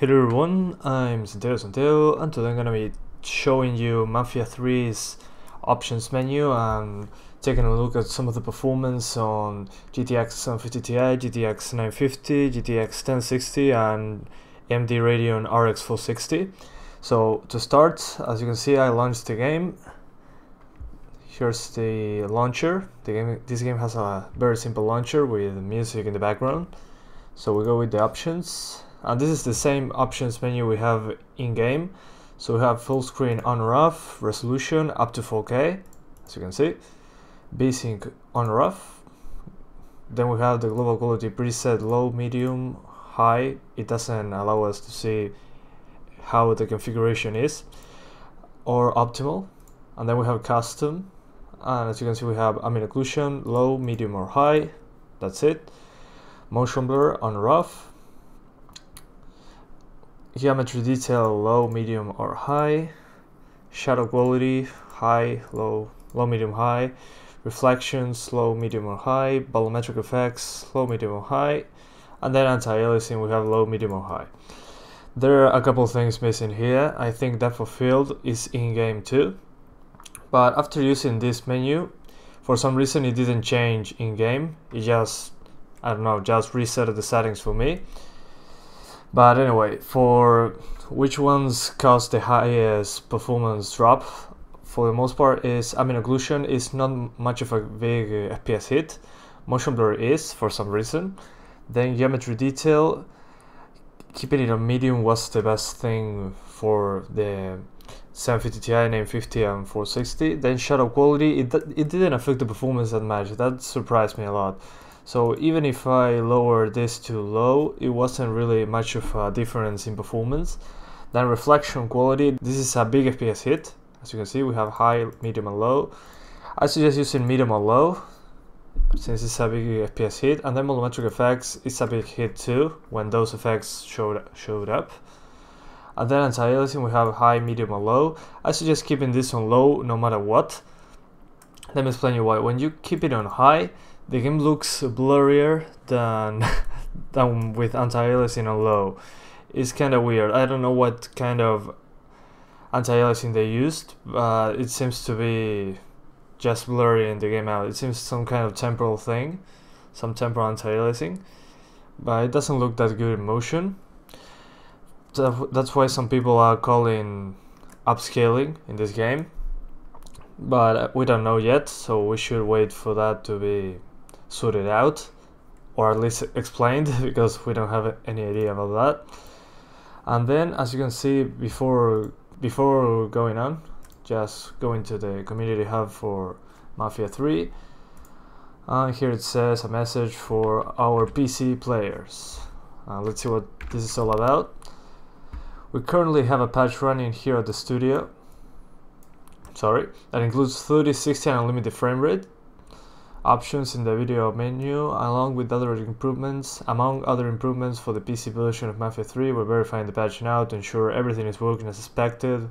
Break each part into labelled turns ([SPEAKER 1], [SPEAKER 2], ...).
[SPEAKER 1] Hello everyone, I'm Santiago Santiago and today I'm gonna be showing you Mafia 3's options menu and taking a look at some of the performance on GTX 750 Ti, GTX 950, GTX 1060 and AMD Radeon RX 460. So to start, as you can see I launched the game. Here's the launcher. The game, this game has a very simple launcher with music in the background. So we go with the options and this is the same options menu we have in game so we have full screen on rough resolution up to 4k as you can see. VSync on rough. Then we have the global quality preset low medium high. It doesn't allow us to see how the configuration is or optimal. And then we have custom. And as you can see we have ambient occlusion low medium or high. That's it. Motion blur on off geometry detail low, medium or high, shadow quality high, low, low, medium, high, reflections low, medium or high, volumetric effects low, medium or high, and then anti-aliasing we have low, medium or high. There are a couple things missing here. I think depth of field is in-game too, but after using this menu, for some reason it didn't change in-game. It just, I don't know, just reset the settings for me. But anyway, for which ones cause the highest performance drop, for the most part is ambient occlusion is not much of a big uh, FPS hit. Motion blur is for some reason. Then geometry detail, keeping it on medium was the best thing for the 750 Ti, 950 and 460. Then shadow quality, it, it didn't affect the performance that much. That surprised me a lot. So even if I lower this to low, it wasn't really much of a difference in performance. Then reflection quality, this is a big FPS hit. As you can see, we have high, medium and low. I suggest using medium or low, since it's a big FPS hit. And then volumetric effects is a big hit too, when those effects showed, showed up. And then anti-aliasing, we have high, medium or low. I suggest keeping this on low no matter what. Let me explain you why. When you keep it on high, the game looks blurrier than than with anti-aliasing on low. It's kind of weird. I don't know what kind of anti-aliasing they used, but it seems to be just blurry in the game out. It seems some kind of temporal thing, some temporal anti-aliasing, but it doesn't look that good in motion. That's why some people are calling upscaling in this game, but uh, we don't know yet, so we should wait for that to be sorted out or at least explained because we don't have any idea about that. And then as you can see before before going on just go into the community hub for Mafia 3 and here it says a message for our PC players. Uh, let's see what this is all about. We currently have a patch running here at the studio. Sorry that includes 30 60 and unlimited frame rate options in the video menu along with other improvements. Among other improvements for the PC version of Mafia 3 we're verifying the patch now to ensure everything is working as expected.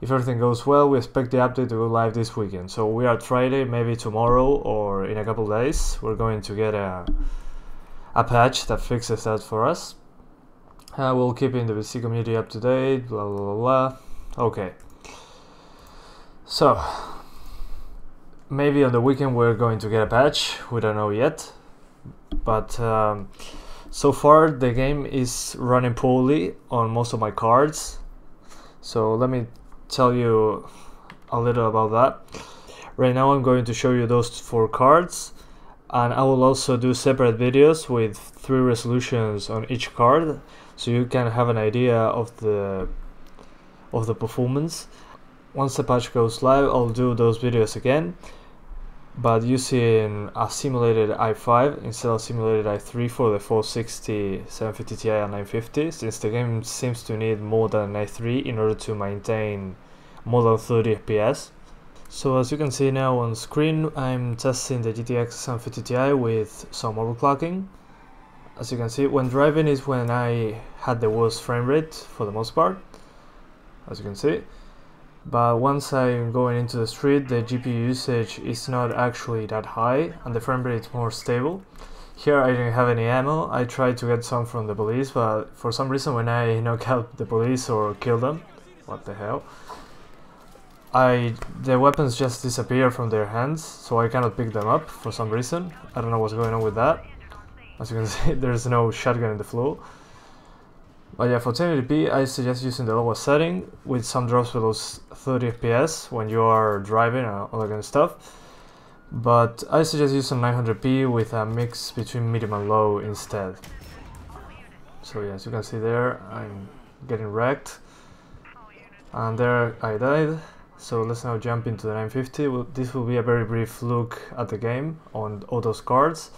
[SPEAKER 1] If everything goes well we expect the update to go live this weekend. So we are Friday maybe tomorrow or in a couple days. We're going to get a a patch that fixes that for us. Uh, we'll keep in the PC community up to date blah blah blah, blah. okay. So maybe on the weekend we're going to get a patch we don't know yet. But um, so far the game is running poorly on most of my cards. So let me tell you a little about that. Right now I'm going to show you those four cards and I will also do separate videos with three resolutions on each card so you can have an idea of the of the performance. Once the patch goes live I'll do those videos again but using a simulated i5 instead of simulated i3 for the 460, 750 Ti and 950 since the game seems to need more than i3 in order to maintain more than 30 FPS. So as you can see now on screen I'm testing the GTX 750 Ti with some overclocking. As you can see when driving is when I had the worst frame rate for the most part as you can see but once I'm going into the street the GPU usage is not actually that high and the frame rate is more stable Here I didn't have any ammo. I tried to get some from the police, but for some reason when I knock out the police or kill them, what the hell, I the weapons just disappear from their hands, so I cannot pick them up for some reason. I don't know what's going on with that. As you can see, there's no shotgun in the floor. But yeah, for 1080p, I suggest using the lowest setting with some drops below 30 FPS when you are driving and all that kind of stuff. But I suggest using 900p with a mix between medium and low instead. So yeah, as you can see there, I'm getting wrecked. And there I died. So let's now jump into the 950. This will be a very brief look at the game on all those cards.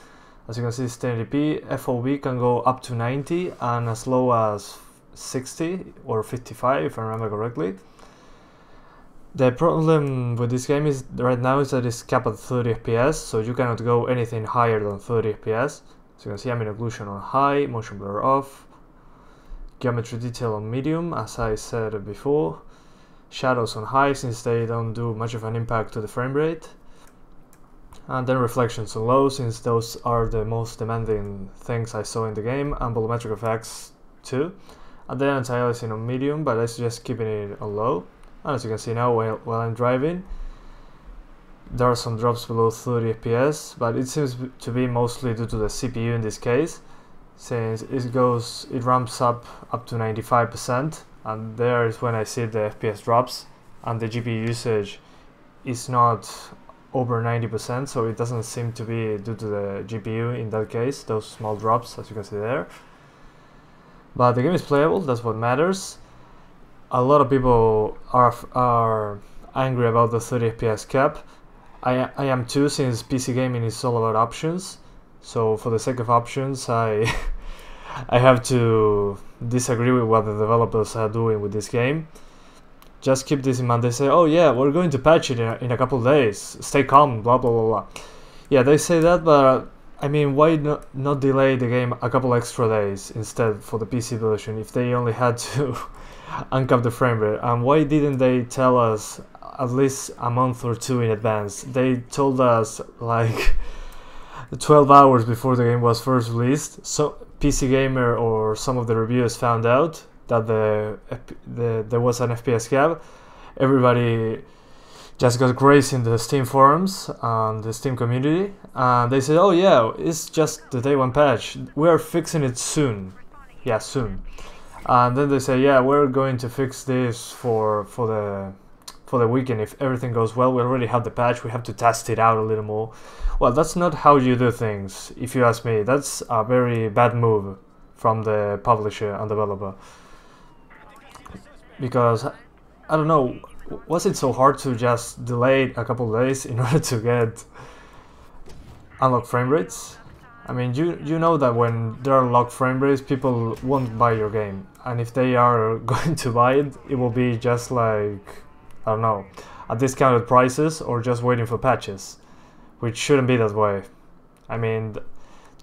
[SPEAKER 1] As you can see, it's 1080p. FOV can go up to 90 and as low as 60 or 55 if I remember correctly. The problem with this game is right now is that it's capped at 30 FPS, so you cannot go anything higher than 30 FPS. So you can see ambient occlusion on high, motion blur off, geometry detail on medium, as I said before, shadows on high since they don't do much of an impact to the frame rate, and then reflections on low since those are the most demanding things I saw in the game, and volumetric effects too, and then anti-aliasing on medium, but I suggest keeping it on low. And as you can see now while, while I'm driving, there are some drops below 30 FPS, but it seems to be mostly due to the CPU in this case, since it goes, it ramps up up to 95%, and there is when I see the FPS drops, and the GPU usage is not over 90%, so it doesn't seem to be due to the GPU in that case, those small drops as you can see there. But the game is playable, that's what matters a lot of people are are angry about the 30 FPS cap. I I am too, since PC gaming is all about options. So for the sake of options, I I have to disagree with what the developers are doing with this game. Just keep this in mind. They say, "Oh yeah, we're going to patch it in a, in a couple days. Stay calm." Blah blah blah blah. Yeah, they say that, but I mean, why not delay the game a couple extra days instead for the PC version if they only had to uncap the frame rate. And why didn't they tell us at least a month or two in advance? They told us like 12 hours before the game was first released. So PC Gamer or some of the reviewers found out that the, the there was an FPS cap, Everybody just got crazy in the Steam forums and the Steam community, and they said, "Oh yeah, it's just the day one patch. We are fixing it soon. Yeah, soon." and then they say yeah we're going to fix this for for the for the weekend if everything goes well we already have the patch we have to test it out a little more well that's not how you do things if you ask me that's a very bad move from the publisher and developer because i don't know was it so hard to just delay a couple days in order to get unlock frame rates I mean, you you know that when there are locked frame rates, people won't buy your game, and if they are going to buy it, it will be just like I don't know, at discounted prices or just waiting for patches, which shouldn't be that way. I mean,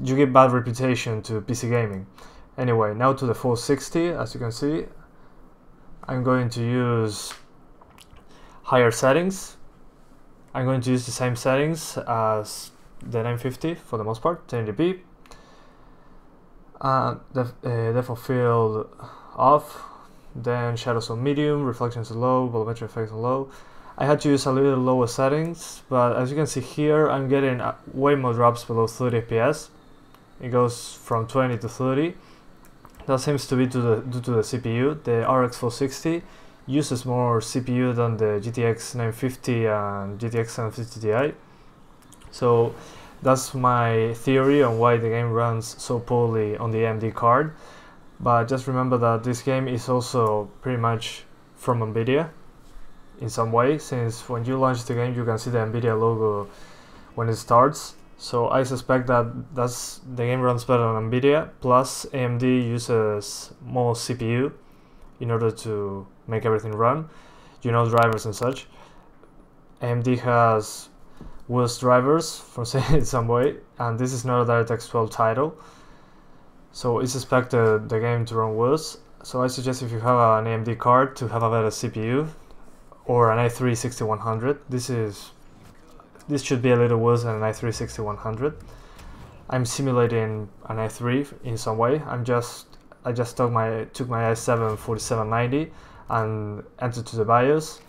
[SPEAKER 1] you give bad reputation to PC gaming. Anyway, now to the 460, as you can see, I'm going to use higher settings. I'm going to use the same settings as the 950 for the most part, 1080p. And depth, uh, depth of field off, then shadows on medium, reflections on low, volumetric effects on low. I had to use a little lower settings, but as you can see here, I'm getting uh, way more drops below 30 FPS. It goes from 20 to 30. That seems to be to the, due to the CPU. The RX 460 uses more CPU than the GTX 950 and GTX 750 Ti. So that's my theory on why the game runs so poorly on the AMD card. But just remember that this game is also pretty much from NVIDIA in some way, since when you launch the game you can see the NVIDIA logo when it starts. So I suspect that that's the game runs better on NVIDIA, plus AMD uses more CPU in order to make everything run, you know, drivers and such. AMD has worse drivers, for saying it some way, and this is not a DirectX 12 title, so it's expected the game to run worse. So I suggest if you have an AMD card to have a better CPU or an i3 6100. This is this should be a little worse than an i3 6100. I'm simulating an i3 in some way. I'm just I just took my took my i7 4790 and entered to the BIOS.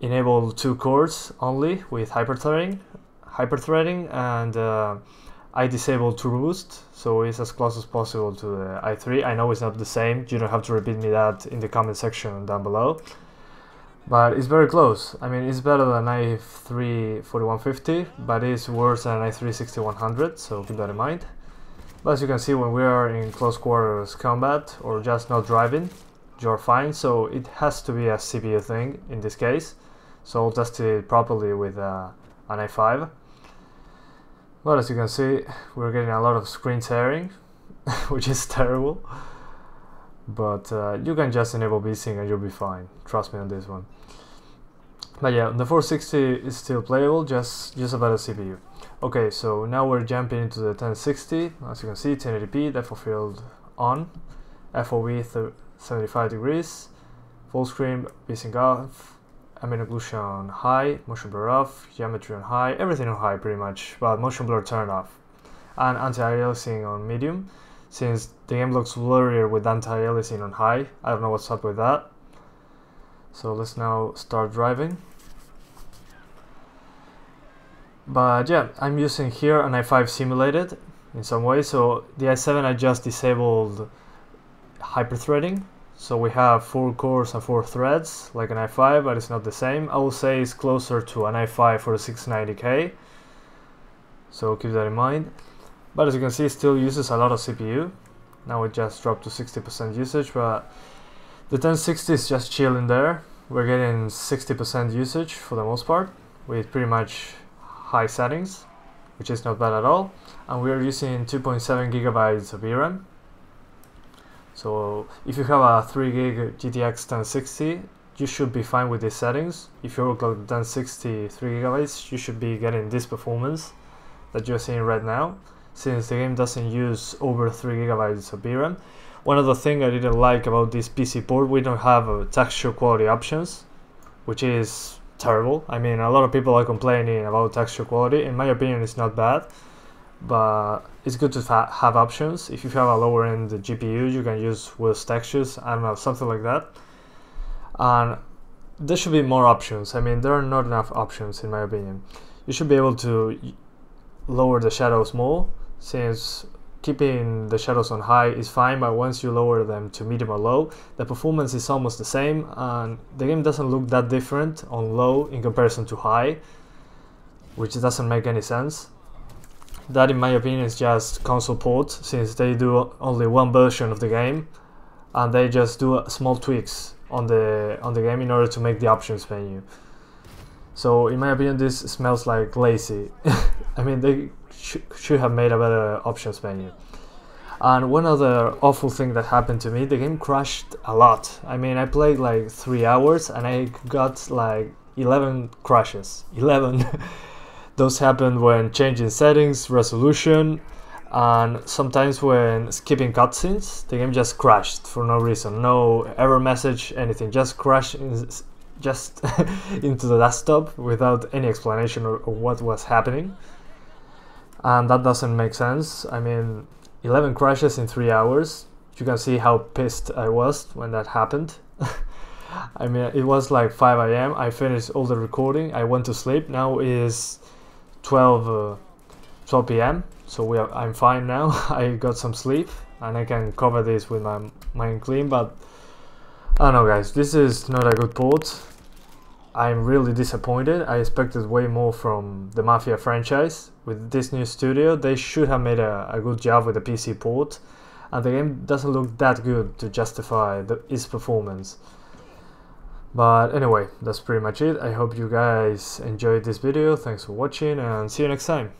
[SPEAKER 1] Enable two cores only with hyperthreading, hyperthreading, and uh, I disabled Turbo Boost, so it's as close as possible to the i3. I know it's not the same. You don't have to repeat me that in the comment section down below but it's very close. I mean, it's better than i3 4150, but it's worse than i3 6100, so keep that in mind. But as you can see, when we are in close quarters combat or just not driving, you're fine, so it has to be a CPU thing in this case. So I'll test it properly with uh, an i5. But as you can see, we're getting a lot of screen tearing, which is terrible but uh, you can just enable VSync and you'll be fine. Trust me on this one. But yeah, the 460 is still playable, just just about a CPU. Okay, so now we're jumping into the 1060. As you can see, 1080p, depth field on, FOV 75 degrees, full screen, VSync off, ambient occlusion high, motion blur off, geometry on high, everything on high pretty much, but motion blur turned off, and anti-aliasing on medium since the game looks blurrier with anti-aliasing on high. I don't know what's up with that. So let's now start driving. But yeah, I'm using here an i5 simulated in some way. So the i7 I just disabled hyperthreading. So we have four cores and four threads like an i5, but it's not the same. I will say it's closer to an i5 for the 690K. So keep that in mind. But as you can see, it still uses a lot of CPU. Now it just dropped to 60% usage, but the 1060 is just chilling there. We're getting 60% usage for the most part, with pretty much high settings, which is not bad at all. And we're using 2.7 gigabytes of VRAM. So if you have a 3 gig GTX 1060, you should be fine with these settings. If you work like 1060 3 gigabytes, you should be getting this performance that you're seeing right now since the game doesn't use over 3 gigabytes of VRAM. One other thing I didn't like about this PC port, we don't have uh, texture quality options, which is terrible. I mean, a lot of people are complaining about texture quality. In my opinion, it's not bad, but it's good to have options. If you have a lower end GPU, you can use worse textures. I don't know, something like that. And there should be more options. I mean, there are not enough options, in my opinion. You should be able to lower the shadows more since keeping the shadows on high is fine but once you lower them to medium or low the performance is almost the same and the game doesn't look that different on low in comparison to high which doesn't make any sense. That in my opinion is just console port since they do only one version of the game and they just do small tweaks on the on the game in order to make the options menu. So in my opinion this smells like lazy. I mean they sh should have made a better options menu. And one other awful thing that happened to me, the game crashed a lot. I mean, I played like three hours and I got like 11 crashes. 11. Those happened when changing settings, resolution, and sometimes when skipping cutscenes, the game just crashed for no reason. No error message, anything. Just crashed just into the desktop without any explanation of what was happening and that doesn't make sense. I mean, 11 crashes in 3 hours. You can see how pissed I was when that happened. I mean, it was like 5 a.m. I finished all the recording. I went to sleep. Now is 12 uh, 12 p.m. So we are, I'm fine now. I got some sleep and I can cover this with my mind clean. But I don't know, guys. This is not a good port. I'm really disappointed. I expected way more from the Mafia franchise. With this new studio, they should have made a, a good job with the PC port, and the game doesn't look that good to justify the, its performance. But anyway, that's pretty much it. I hope you guys enjoyed this video. Thanks for watching, and see you next time.